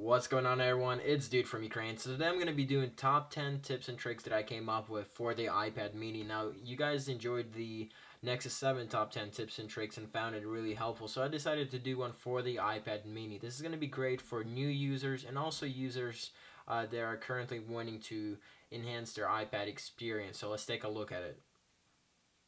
What's going on everyone? It's Dude from Ukraine. So today I'm going to be doing top 10 tips and tricks that I came up with for the iPad mini. Now you guys enjoyed the Nexus 7 top 10 tips and tricks and found it really helpful. So I decided to do one for the iPad mini. This is going to be great for new users and also users uh, that are currently wanting to enhance their iPad experience. So let's take a look at it.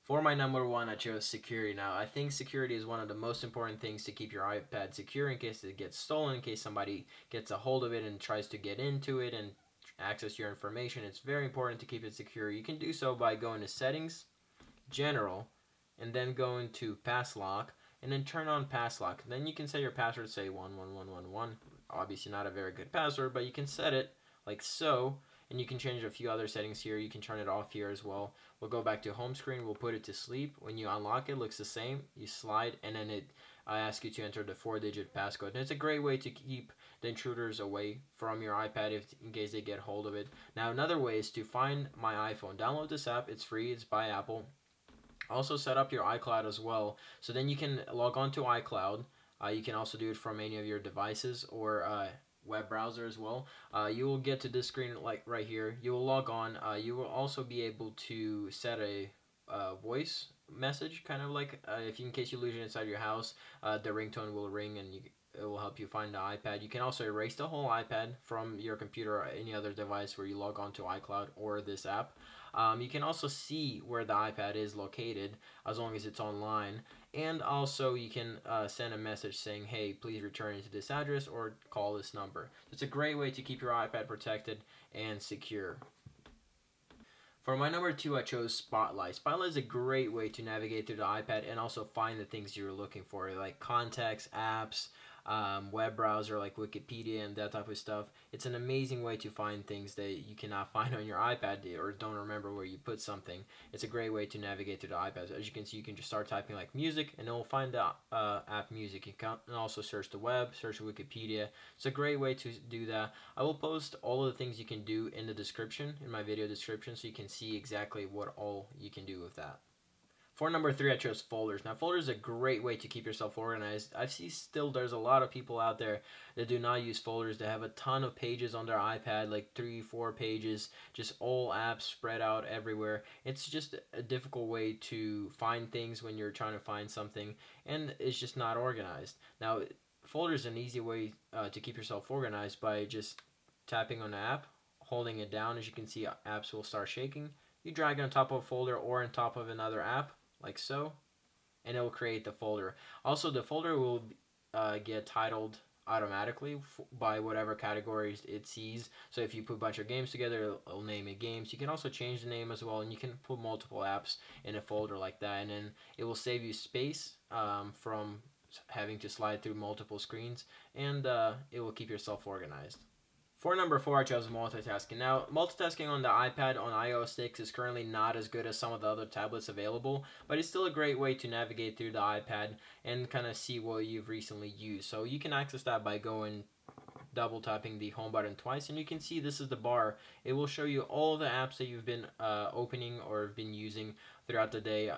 For my number one, I chose security. Now, I think security is one of the most important things to keep your iPad secure in case it gets stolen, in case somebody gets a hold of it and tries to get into it and access your information. It's very important to keep it secure. You can do so by going to Settings, General, and then going to Pass Lock, and then turn on Pass Lock. Then you can set your password, say 11111. Obviously not a very good password, but you can set it like so and you can change a few other settings here. You can turn it off here as well. We'll go back to home screen. We'll put it to sleep. When you unlock it, looks the same. You slide and then it I ask you to enter the four-digit passcode. And it's a great way to keep the intruders away from your iPad if in case they get hold of it. Now another way is to find my iPhone. Download this app. It's free. It's by Apple. Also set up your iCloud as well. So then you can log on to iCloud. Uh, you can also do it from any of your devices or uh, web browser as well. Uh, you will get to this screen like right here. You will log on. Uh, you will also be able to set a uh, voice message, kind of like uh, if you, in case you lose it inside your house, uh, the ringtone will ring and you, it will help you find the iPad. You can also erase the whole iPad from your computer or any other device where you log on to iCloud or this app. Um, you can also see where the iPad is located as long as it's online. And also you can uh, send a message saying hey please return it to this address or call this number. It's a great way to keep your ipad protected and secure. For my number two, I chose Spotlight. Spotlight is a great way to navigate through the iPad and also find the things you're looking for, like contacts, apps, um, web browser like Wikipedia and that type of stuff. It's an amazing way to find things that you cannot find on your iPad or don't remember where you put something. It's a great way to navigate to the iPad. As you can see, you can just start typing like music and it will find the uh, app music. You can also search the web, search Wikipedia. It's a great way to do that. I will post all of the things you can do in the description, in my video description, so you can see exactly what all you can do with that. For number three, I chose folders. Now, folders is a great way to keep yourself organized. I see still there's a lot of people out there that do not use folders. They have a ton of pages on their iPad, like three, four pages, just all apps spread out everywhere. It's just a difficult way to find things when you're trying to find something, and it's just not organized. Now, folders an easy way uh, to keep yourself organized by just tapping on the app, holding it down. As you can see, apps will start shaking. You drag it on top of a folder or on top of another app like so, and it will create the folder. Also, the folder will uh, get titled automatically by whatever categories it sees. So if you put a bunch of games together, it'll, name it games. You can also change the name as well, and you can put multiple apps in a folder like that, and then it will save you space um, from having to slide through multiple screens, and uh, it will keep yourself organized. For number four, I chose multitasking. Now, multitasking on the iPad on iOS 6 is currently not as good as some of the other tablets available, but it's still a great way to navigate through the iPad and kind of see what you've recently used. So you can access that by going double tapping the home button twice and you can see this is the bar it will show you all the apps that you've been uh, opening or been using throughout the day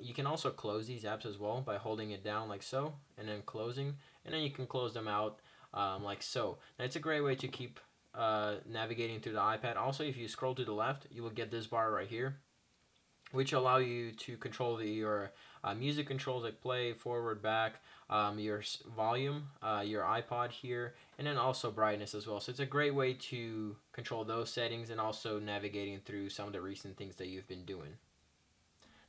you can also close these apps as well by holding it down like so and then closing and then you can close them out um, like so now it's a great way to keep uh, navigating through the iPad. Also, if you scroll to the left, you will get this bar right here, which allow you to control the, your uh, music controls like play, forward, back, um, your volume, uh, your iPod here, and then also brightness as well. So it's a great way to control those settings and also navigating through some of the recent things that you've been doing.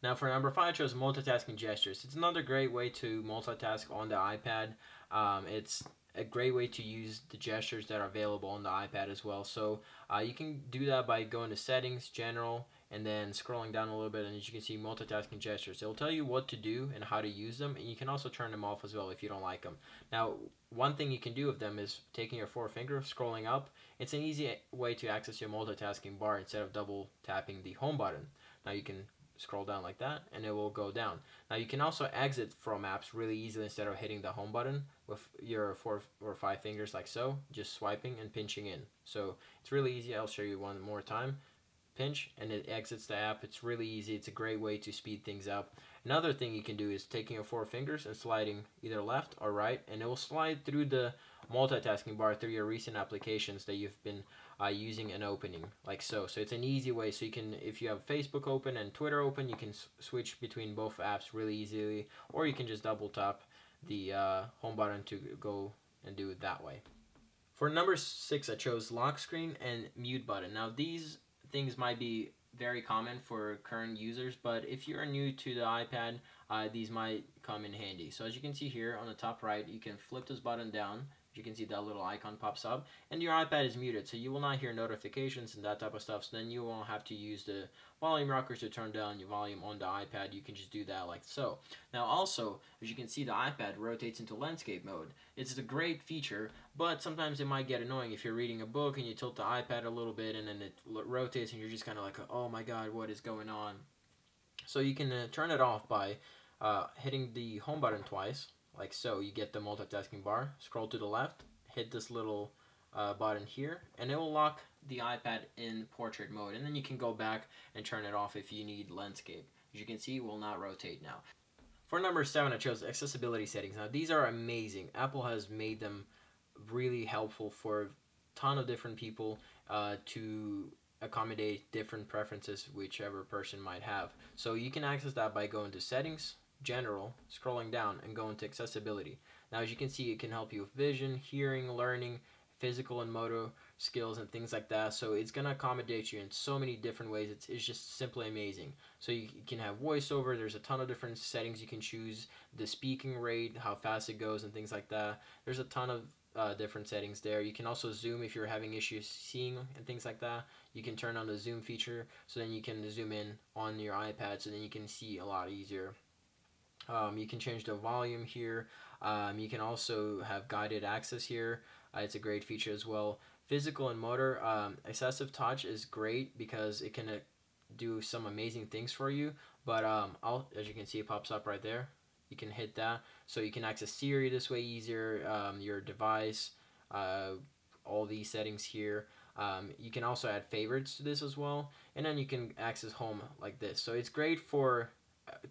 Now for number five, I chose multitasking gestures. It's another great way to multitask on the iPad. Um, it's a great way to use the gestures that are available on the iPad as well. So uh, you can do that by going to settings, general, and then scrolling down a little bit and as you can see multitasking gestures. It'll tell you what to do and how to use them and you can also turn them off as well if you don't like them. Now one thing you can do with them is taking your forefinger, scrolling up. It's an easy way to access your multitasking bar instead of double tapping the home button. Now you can scroll down like that and it will go down. Now you can also exit from apps really easily instead of hitting the home button with your four or five fingers like so, just swiping and pinching in. So it's really easy. I'll show you one more time. Pinch and it exits the app. It's really easy. It's a great way to speed things up. Another thing you can do is taking your four fingers and sliding either left or right, and it will slide through the multitasking bar through your recent applications that you've been uh, using an opening, like so. So it's an easy way. So you can, if you have Facebook open and Twitter open, you can switch between both apps really easily, or you can just double tap the uh, home button to go and do it that way. For number six, I chose lock screen and mute button. Now these things might be very common for current users, but if you're new to the iPad, uh, these might come in handy. So as you can see here on the top right, you can flip this button down you can see that little icon pops up and your iPad is muted so you will not hear notifications and that type of stuff so then you won't have to use the volume rockers to turn down your volume on the iPad. You can just do that like so. Now also as you can see the iPad rotates into landscape mode. It's a great feature but sometimes it might get annoying if you're reading a book and you tilt the iPad a little bit and then it rotates and you're just kind of like oh my god what is going on? So you can uh, turn it off by uh, hitting the home button twice like so. You get the multitasking bar, scroll to the left, hit this little uh, button here, and it will lock the iPad in portrait mode. And then you can go back and turn it off if you need landscape. As you can see, it will not rotate now. For number seven, I chose accessibility settings. Now, these are amazing. Apple has made them really helpful for a ton of different people uh, to accommodate different preferences whichever person might have. So you can access that by going to settings, general, scrolling down and go into accessibility. Now as you can see it can help you with vision, hearing, learning, physical and motor skills and things like that. So it's going to accommodate you in so many different ways. It's, it's just simply amazing. So you, you can have voiceover. There's a ton of different settings you can choose. The speaking rate, how fast it goes and things like that. There's a ton of uh, different settings there. You can also zoom if you're having issues seeing and things like that. You can turn on the zoom feature so then you can zoom in on your iPad so then you can see a lot easier. Um, you can change the volume here. Um, you can also have guided access here. Uh, it's a great feature as well. Physical and motor, um, AssistiveTouch is great because it can uh, do some amazing things for you. But um, as you can see, it pops up right there. You can hit that. So you can access Siri this way easier, um, your device, uh, all these settings here. Um, you can also add favorites to this as well. And then you can access home like this. So it's great for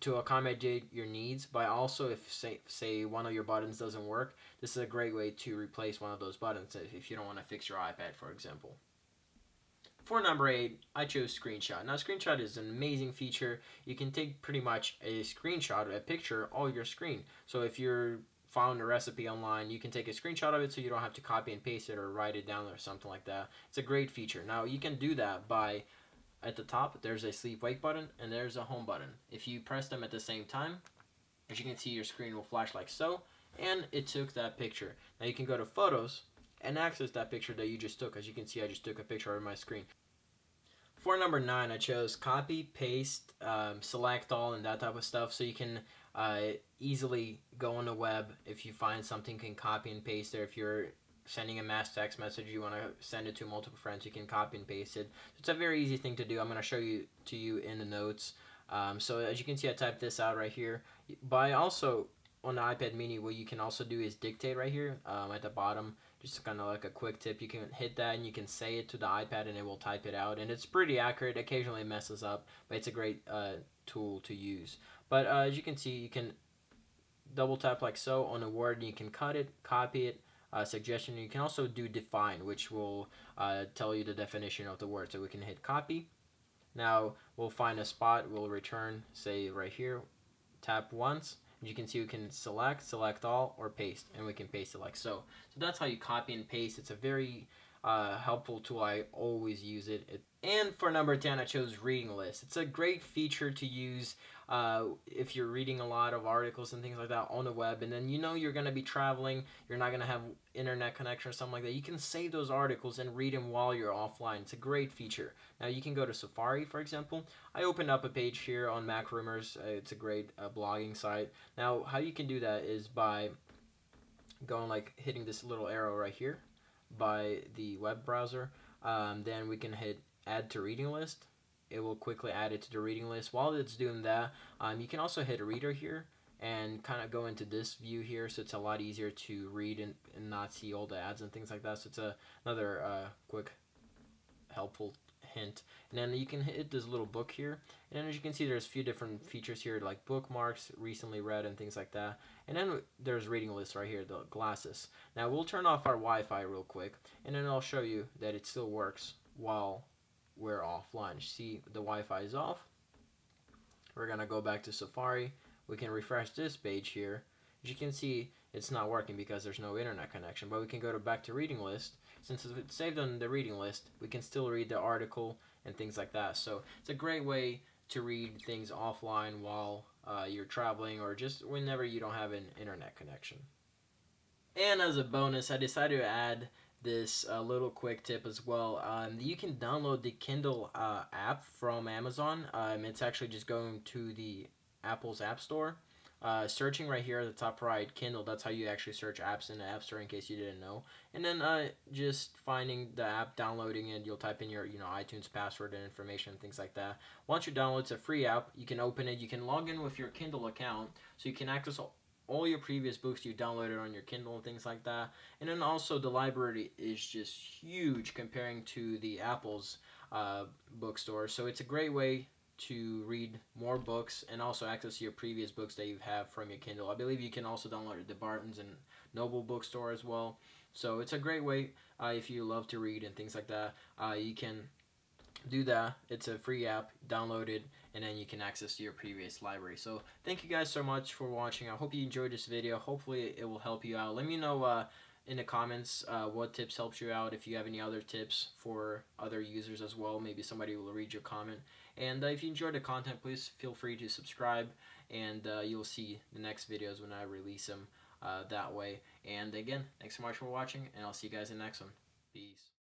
to accommodate your needs, but also if say say one of your buttons doesn't work, this is a great way to replace one of those buttons if you don't want to fix your iPad, for example. For number eight, I chose screenshot. Now, screenshot is an amazing feature. You can take pretty much a screenshot, a picture, of your screen. So if you're found a recipe online, you can take a screenshot of it so you don't have to copy and paste it or write it down or something like that. It's a great feature. Now, you can do that by at the top, there's a sleep wake button and there's a home button. If you press them at the same time, as you can see, your screen will flash like so, and it took that picture. Now you can go to photos and access that picture that you just took. As you can see, I just took a picture of my screen. For number nine, I chose copy, paste, um, select all, and that type of stuff. So you can uh, easily go on the web if you find something, can copy and paste there. If you're sending a mass text message, you want to send it to multiple friends, you can copy and paste it. It's a very easy thing to do. I'm going to show you to you in the notes. Um, so as you can see, I typed this out right here. But I also on the iPad mini, what you can also do is dictate right here um, at the bottom. Just kind of like a quick tip. You can hit that and you can say it to the iPad and it will type it out. And it's pretty accurate. Occasionally messes up, but it's a great uh, tool to use. But uh, as you can see, you can double tap like so on a word and you can cut it, copy it, uh, suggestion. You can also do define, which will uh, tell you the definition of the word. So we can hit copy. Now we'll find a spot. We'll return, say right here, tap once. And you can see we can select, select all, or paste, and we can paste it like so. So that's how you copy and paste. It's a very uh, helpful tool. I always use it. it. And for number 10, I chose reading list. It's a great feature to use uh, if you're reading a lot of articles and things like that on the web, and then you know you're going to be traveling, you're not going to have internet connection or something like that, you can save those articles and read them while you're offline. It's a great feature. Now you can go to Safari, for example. I opened up a page here on MacRumors. Uh, it's a great uh, blogging site. Now how you can do that is by going like hitting this little arrow right here by the web browser. Um, then we can hit add to reading list it will quickly add it to the reading list. While it's doing that, um, you can also hit reader here and kind of go into this view here so it's a lot easier to read and, and not see all the ads and things like that. So it's a, another uh, quick helpful hint. And then you can hit this little book here. And as you can see, there's a few different features here like bookmarks, recently read, and things like that. And then there's reading lists right here, the glasses. Now we'll turn off our Wi-Fi real quick, and then I'll show you that it still works while we're offline. See, the Wi-Fi is off. We're gonna go back to Safari. We can refresh this page here. As you can see, it's not working because there's no internet connection. But we can go to back to reading list. Since it's saved on the reading list, we can still read the article and things like that. So it's a great way to read things offline while uh, you're traveling or just whenever you don't have an internet connection. And as a bonus, I decided to add this uh, little quick tip as well. Um, you can download the Kindle uh, app from Amazon. Um, it's actually just going to the Apple's App Store uh, searching right here at the top right, Kindle, that's how you actually search apps in the App Store in case you didn't know. And then uh, just finding the app, downloading it, you'll type in your you know iTunes password and information, and things like that. Once you download, it's a free app. You can open it, you can log in with your Kindle account, so you can access all, your previous books you downloaded on your Kindle and things like that. And then also the library is just huge comparing to the Apple's uh, bookstore. So it's a great way to read more books and also access your previous books that you have from your Kindle. I believe you can also download the Barnes and Noble bookstore as well. So it's a great way uh, if you love to read and things like that. Uh, you can do that. It's a free app. Download it and then you can access to your previous library. So thank you guys so much for watching. I hope you enjoyed this video. Hopefully it will help you out. Let me know uh, in the comments uh, what tips helped you out. If you have any other tips for other users as well, maybe somebody will read your comment. And uh, if you enjoyed the content, please feel free to subscribe, and uh, you'll see the next videos when I release them uh, that way. And again, thanks so much for watching, and I'll see you guys in the next one. Peace.